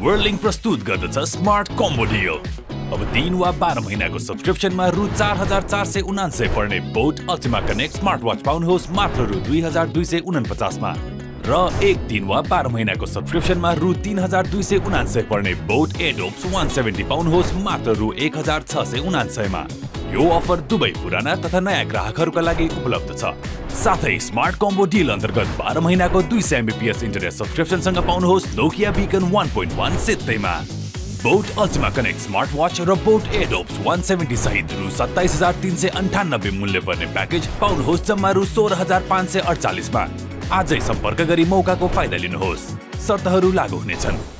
वर्लिङ प्रस्तुत गर्दछ smart combo deal अब तिन वा बाह्र महिनाको सब्सक्रिप्सनमा रु चार हजार चार सय उनान्सय पर्ने boAt Ultima connect smart watch पाउनुहोस् मात्र रु दुई हजार दुई सय उनपचासमा र एक दिन वा बाह्र महिनाको सब्सक्रिप्सनमा रु तिन हजार दुई सय उनान्सय पर्ने बोट एडोप्स वान सेभेन्टी पाउनुहोस् मात्र रु एक हजार छ सय उनान्सयमा। यो अफर दुवै पुराना तथा नयाँ ग्राहकहरूका लागि उपलब्ध छ। साथै स्मार्ट कम्बो डिल अन्तर्गत बाह्र महिनाको दुई सय एमबिपिएस इन्टरनेट सब्सक्रिप्सनसँग पाउनुहोस् Nokia beacon one point one सित्तैमा। BoAt Ultima connect smart watch र बोट एडोप्स वान सेभेन्टी सहित रु सत्ताइस हजार तिन सय अन्ठानब्बे मूल्य पर्ने प्याकेज पाउनुहोस् जम्मा रु सोह्र हजार पाँच सय अडचालिसमा। आजै सम्पर्क गरी मौकाको फाइदा लिनुहोस्। शर्तहरू लागू हुनेछन्।